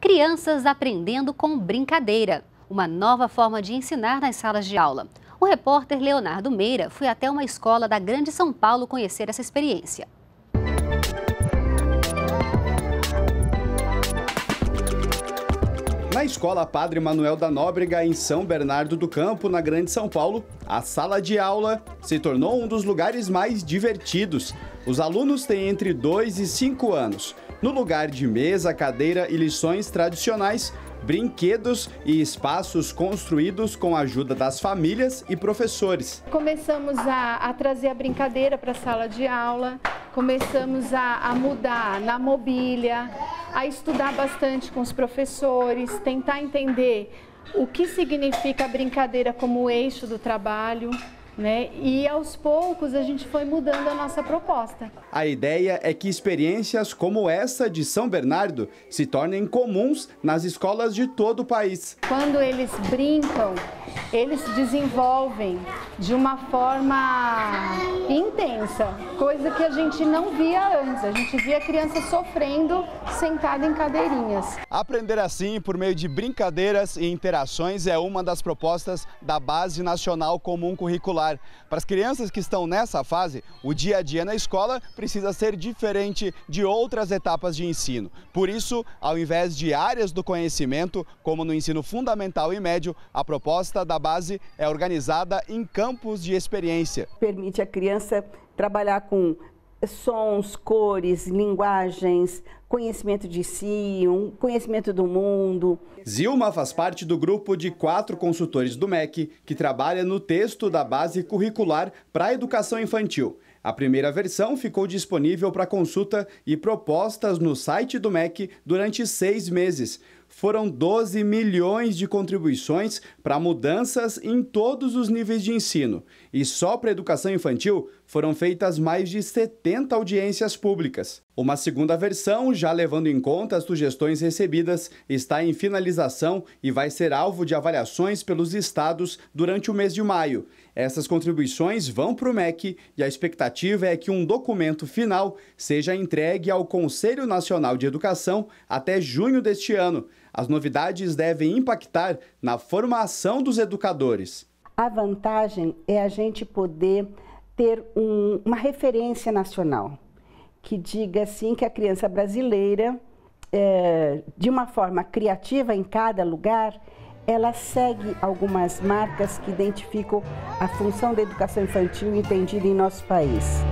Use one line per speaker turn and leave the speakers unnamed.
Crianças aprendendo com brincadeira, uma nova forma de ensinar nas salas de aula. O repórter Leonardo Meira foi até uma escola da Grande São Paulo conhecer essa experiência.
Na escola Padre Manuel da Nóbrega, em São Bernardo do Campo, na Grande São Paulo, a sala de aula se tornou um dos lugares mais divertidos. Os alunos têm entre 2 e 5 anos. No lugar de mesa, cadeira e lições tradicionais, brinquedos e espaços construídos com a ajuda das famílias e professores.
Começamos a, a trazer a brincadeira para a sala de aula, começamos a, a mudar na mobília, a estudar bastante com os professores, tentar entender o que significa a brincadeira como eixo do trabalho. Né? E aos poucos a gente foi mudando a nossa proposta.
A ideia é que experiências como essa de São Bernardo se tornem comuns nas escolas de todo o país.
Quando eles brincam, eles desenvolvem de uma forma intensa, coisa que a gente não via antes. A gente via a criança sofrendo sentada em cadeirinhas.
Aprender assim, por meio de brincadeiras e interações, é uma das propostas da Base Nacional Comum Curricular. Para as crianças que estão nessa fase, o dia a dia na escola precisa ser diferente de outras etapas de ensino. Por isso, ao invés de áreas do conhecimento, como no ensino fundamental e médio, a proposta da base é organizada em campos de experiência.
Permite à criança trabalhar com sons, cores, linguagens, conhecimento de si, um conhecimento do mundo.
Zilma faz parte do grupo de quatro consultores do MEC que trabalha no texto da base curricular para a educação infantil. A primeira versão ficou disponível para consulta e propostas no site do MEC durante seis meses. Foram 12 milhões de contribuições para mudanças em todos os níveis de ensino. E só para a educação infantil foram feitas mais de 70 audiências públicas. Uma segunda versão, já levando em conta as sugestões recebidas, está em finalização e vai ser alvo de avaliações pelos estados durante o mês de maio. Essas contribuições vão para o MEC e a expectativa é que um documento final seja entregue ao Conselho Nacional de Educação até junho deste ano. As novidades devem impactar na formação dos educadores.
A vantagem é a gente poder ter um, uma referência nacional que diga assim que a criança brasileira, é, de uma forma criativa em cada lugar, ela segue algumas marcas que identificam a função da educação infantil entendida em nosso país.